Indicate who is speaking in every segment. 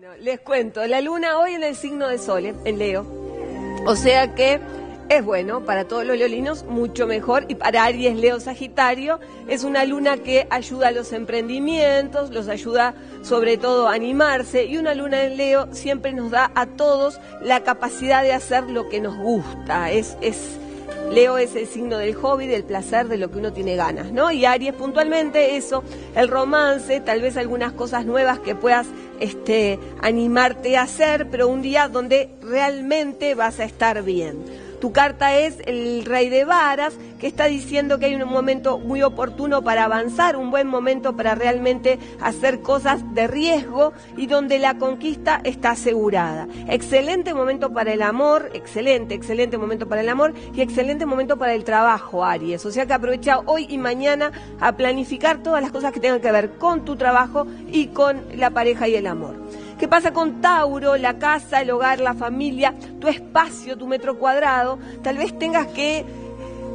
Speaker 1: Bueno, les cuento, la luna hoy en el signo de Sol, en Leo. O sea que es bueno para todos los leolinos, mucho mejor. Y para Aries, Leo, Sagitario, es una luna que ayuda a los emprendimientos, los ayuda sobre todo a animarse. Y una luna en Leo siempre nos da a todos la capacidad de hacer lo que nos gusta. Es, es Leo es el signo del hobby, del placer, de lo que uno tiene ganas, ¿no? Y Aries puntualmente eso, el romance, tal vez algunas cosas nuevas que puedas este, animarte a hacer, pero un día donde realmente vas a estar bien. Tu carta es el rey de varas, que está diciendo que hay un momento muy oportuno para avanzar, un buen momento para realmente hacer cosas de riesgo y donde la conquista está asegurada. Excelente momento para el amor, excelente, excelente momento para el amor y excelente momento para el trabajo, Aries. O sea que aprovecha hoy y mañana a planificar todas las cosas que tengan que ver con tu trabajo y con la pareja y el amor. ¿Qué pasa con Tauro? La casa, el hogar, la familia, tu espacio, tu metro cuadrado. Tal vez tengas que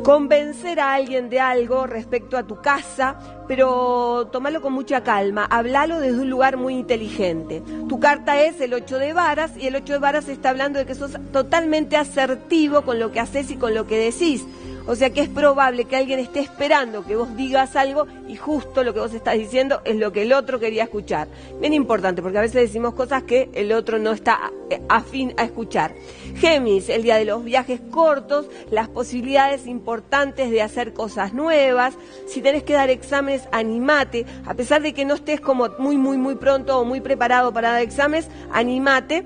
Speaker 1: convencer a alguien de algo respecto a tu casa, pero tomalo con mucha calma, hablalo desde un lugar muy inteligente. Tu carta es el 8 de varas y el 8 de varas está hablando de que sos totalmente asertivo con lo que haces y con lo que decís. O sea que es probable que alguien esté esperando que vos digas algo y justo lo que vos estás diciendo es lo que el otro quería escuchar. Bien importante, porque a veces decimos cosas que el otro no está eh, afín a escuchar. Gemis, el día de los viajes cortos, las posibilidades importantes de hacer cosas nuevas. Si tenés que dar exámenes, animate. A pesar de que no estés como muy, muy, muy pronto o muy preparado para dar exámenes, animate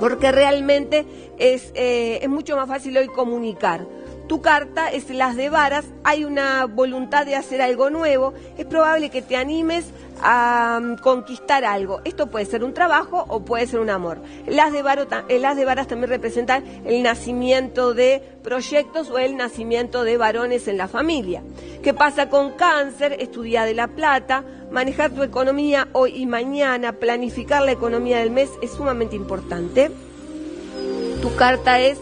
Speaker 1: porque realmente es, eh, es mucho más fácil hoy comunicar tu carta es las de varas, hay una voluntad de hacer algo nuevo, es probable que te animes a mm, conquistar algo. Esto puede ser un trabajo o puede ser un amor. Las de, eh, las de varas también representan el nacimiento de proyectos o el nacimiento de varones en la familia. ¿Qué pasa con cáncer? Estudia de la plata, manejar tu economía hoy y mañana, planificar la economía del mes es sumamente importante. Tu carta es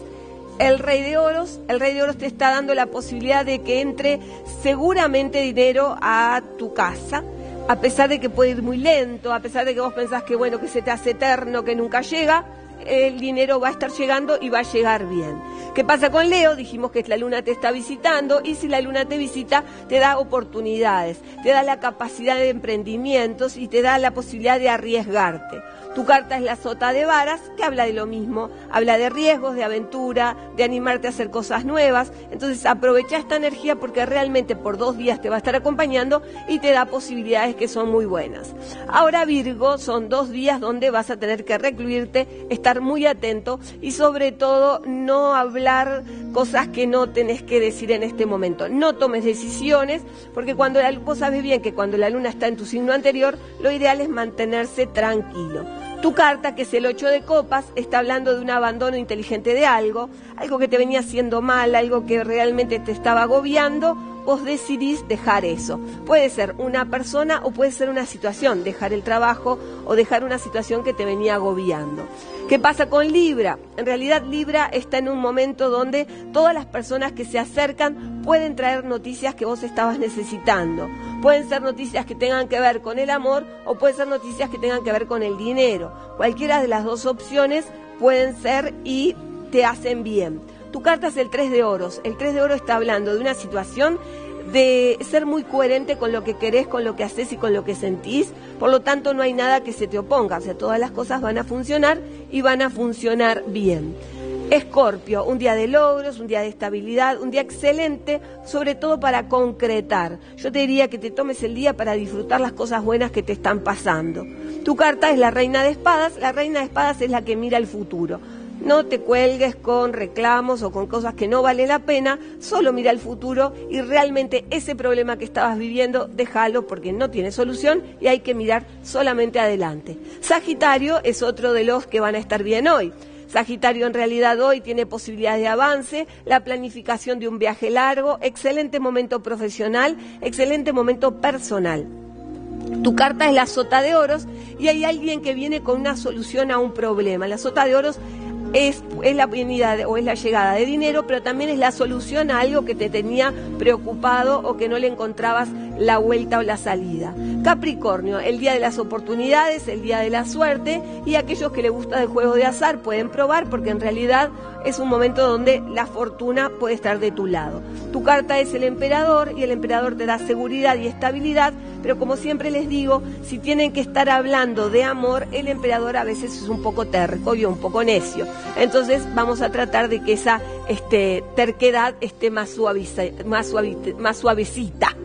Speaker 1: el rey de oros, el rey de oros te está dando la posibilidad de que entre seguramente dinero a tu casa, a pesar de que puede ir muy lento, a pesar de que vos pensás que bueno, que se te hace eterno, que nunca llega, el dinero va a estar llegando y va a llegar bien. ¿Qué pasa con Leo? Dijimos que la luna te está visitando y si la luna te visita te da oportunidades, te da la capacidad de emprendimientos y te da la posibilidad de arriesgarte. Tu carta es la sota de varas, que habla de lo mismo, habla de riesgos, de aventura, de animarte a hacer cosas nuevas. Entonces aprovecha esta energía porque realmente por dos días te va a estar acompañando y te da posibilidades que son muy buenas. Ahora Virgo, son dos días donde vas a tener que recluirte, estar muy atento y sobre todo no hablar cosas que no tenés que decir en este momento. No tomes decisiones porque cuando la, vos sabes bien que cuando la luna está en tu signo anterior, lo ideal es mantenerse tranquilo. Tu carta, que es el 8 de copas, está hablando de un abandono inteligente de algo, algo que te venía haciendo mal, algo que realmente te estaba agobiando, vos decidís dejar eso. Puede ser una persona o puede ser una situación, dejar el trabajo o dejar una situación que te venía agobiando. ¿Qué pasa con Libra? En realidad Libra está en un momento donde todas las personas que se acercan pueden traer noticias que vos estabas necesitando. Pueden ser noticias que tengan que ver con el amor o pueden ser noticias que tengan que ver con el dinero. Cualquiera de las dos opciones pueden ser y te hacen bien. Tu carta es el 3 de oros. El 3 de oro está hablando de una situación de ser muy coherente con lo que querés, con lo que haces y con lo que sentís. Por lo tanto, no hay nada que se te oponga. O sea, todas las cosas van a funcionar y van a funcionar bien. Escorpio, un día de logros, un día de estabilidad, un día excelente, sobre todo para concretar. Yo te diría que te tomes el día para disfrutar las cosas buenas que te están pasando. Tu carta es la reina de espadas, la reina de espadas es la que mira el futuro. No te cuelgues con reclamos o con cosas que no vale la pena, solo mira el futuro y realmente ese problema que estabas viviendo, déjalo porque no tiene solución y hay que mirar solamente adelante. Sagitario es otro de los que van a estar bien hoy. Sagitario en realidad hoy tiene posibilidades de avance, la planificación de un viaje largo, excelente momento profesional, excelente momento personal. Tu carta es la sota de oros y hay alguien que viene con una solución a un problema. La sota de oros es, la venida o es la llegada de dinero, pero también es la solución a algo que te tenía preocupado o que no le encontrabas la vuelta o la salida. Capricornio, el día de las oportunidades, el día de la suerte y aquellos que les gusta el juego de azar pueden probar porque en realidad es un momento donde la fortuna puede estar de tu lado. Tu carta es el emperador y el emperador te da seguridad y estabilidad, pero como siempre les digo, si tienen que estar hablando de amor, el emperador a veces es un poco terco y un poco necio. Entonces vamos a tratar de que esa este, terquedad esté más, suaviza, más, más suavecita.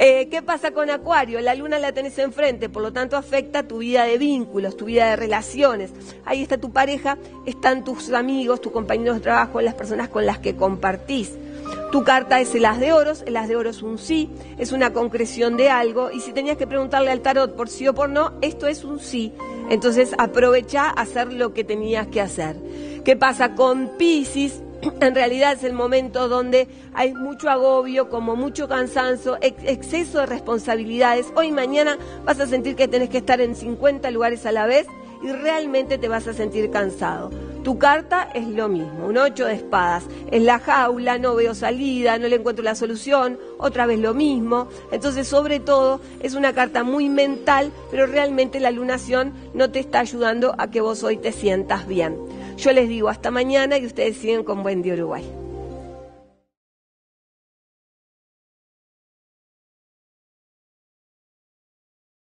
Speaker 1: Eh, ¿Qué pasa con Acuario? La luna la tenés enfrente, por lo tanto afecta tu vida de vínculos, tu vida de relaciones. Ahí está tu pareja, están tus amigos, tus compañeros de trabajo, las personas con las que compartís. Tu carta es el as de oros, el as de oros es un sí, es una concreción de algo, y si tenías que preguntarle al tarot por sí o por no, esto es un sí. Entonces aprovecha a hacer lo que tenías que hacer. ¿Qué pasa con Pisces? en realidad es el momento donde hay mucho agobio, como mucho cansancio, exceso de responsabilidades. Hoy y mañana vas a sentir que tenés que estar en 50 lugares a la vez y realmente te vas a sentir cansado. Tu carta es lo mismo, un 8 de espadas. Es la jaula, no veo salida, no le encuentro la solución, otra vez lo mismo. Entonces, sobre todo, es una carta muy mental, pero realmente la lunación no te está ayudando a que vos hoy te sientas bien. Yo les digo hasta mañana y ustedes siguen con Buen Día Uruguay.